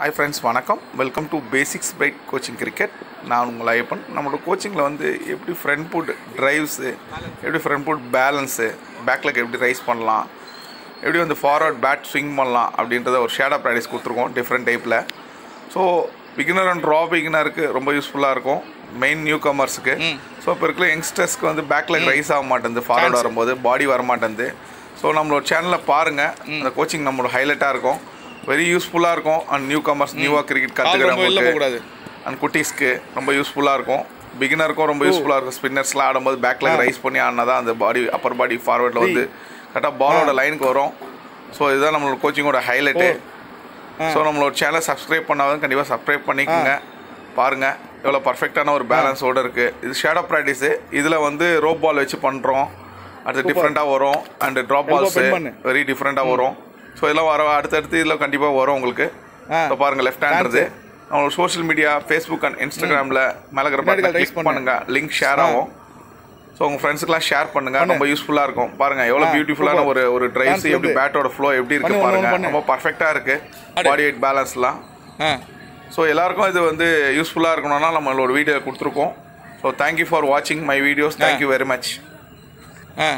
Hi friends வணக்கம். Welcome to basics bright coaching cricket நான் உங்கள் ஐயப்பன். நம்மளோட கோச்சிங்கில் வந்து எப்படி ஃப்ரண்ட் புட் ட்ரைவ்ஸு எப்படி front foot balance back leg எப்படி ரைஸ் பண்ணலாம் எப்படி வந்து ஃபார்வர்ட் பேட் ஸ்விங் பண்ணலாம் அப்படின்றத ஒரு ஷேடோ ப்ராக்டிஸ் கொடுத்துருக்கோம் டிஃப்ரெண்ட் டைப்பில் ஸோ பிகினர் அண்ட் ரா பிகினருக்கு ரொம்ப யூஸ்ஃபுல்லாக இருக்கும். மெயின் நியூ கமர்ஸுக்கு ஸோ இப்போ இருக்கிற யங்ஸ்டர்ஸ்க்கு வந்து பேக்லெக் ரைஸ் ஆக மாட்டேங்குது. ஃபார்வர்ட் வரும்போது பாடி வர மாட்டேங்குது ஸோ நம்மளோட சேனலில் பாருங்கள் அந்த கோச்சிங் நம்மளோட ஹைலைட்டாக இருக்கும். வெரி யூஸ்ஃபுல்லாக இருக்கும். அண்ட் நியூ கமர்ஸ் நியூவாக கிரிக்கெட் கற்றுக்கிறவங்களுக்கு போகக்கூடாது. அண்ட் குட்டீஸ்க்கு ரொம்ப யூஸ்ஃபுல்லாக இருக்கும். பிகினருக்கும் ரொம்ப யூஸ்ஃபுல்லாக இருக்கும். ஸ்பின்னர்ஸ்லாம் ஆடும்போது பேக்கில் ரைஸ் பண்ணி ஆடினா தான் அந்த பாடி அப்பர் பாடி ஃபார்வர்டில் வந்து கரெக்டாக பாலோட லைனுக்கு வரும். ஸோ இதுதான் நம்மளோட கோச்சிங்கோட ஹைலைட்டு ஸோ நம்மளோட சேனலை சப்ஸ்கிரைப் பண்ணாதான் கண்டிப்பாக சப்ஸ்கிரைப் பண்ணிக்கோங்க. பாருங்கள் எவ்வளோ பர்ஃபெக்டான ஒரு பேலன்ஸோடு இருக்குது இது ஷேடோ ப்ராக்டிஸு இதில் வந்து ரோப் பால் வச்சு பண்ணுறோம் அடுத்து டிஃப்ரெண்ட்டாக வரும். And drop balls. வெரி டிஃப்ரெண்ட்டாக வரும். ஸோ இதெல்லாம் வர அடுத்தடுத்து இதில் கண்டிப்பாக வரும் உங்களுக்கு. இப்போ பாருங்கள் லெஃப்ட் ஹேண்ட்றது நம்மளோட சோஷியல் மீடியா ஃபேஸ்புக் அண்ட் இன்ஸ்டாகிராமில் முன்னாடி பட்டன் கிளிக் பண்ணுங்க. லிங்க் ஷேர் ஆகும். ஸோ உங்கள் ஃப்ரெண்ட்ஸ்க்குலாம் ஷேர் பண்ணுங்க. ரொம்ப யூஸ்ஃபுல்லாக இருக்கும். பாருங்க எவ்வளோ பியூட்டிஃபுல்லான. ஒரு ஒரு ட்ரைவ்ஸ் எப்படி. பேட்டோட ஃப்ளோ எப்படி இருக்கு பண்ணு, ஒண்ணு, பாருங்க. ஒண்ணு பண்ணு. ரொம்ப பர்ஃபெக்டாக இருக்கு. அடு. பாடி வெயிட் பேலன்ஸ்லாம் ஸோ எல்லாருக்கும் இது வந்து யூஸ்ஃபுல்லாக இருக்கணும்னா நம்மளோட வீடியோ கொடுத்துருக்கோம். ஸோ தேங்க்யூ ஃபார் வாட்சிங் my videos thank you very much ah.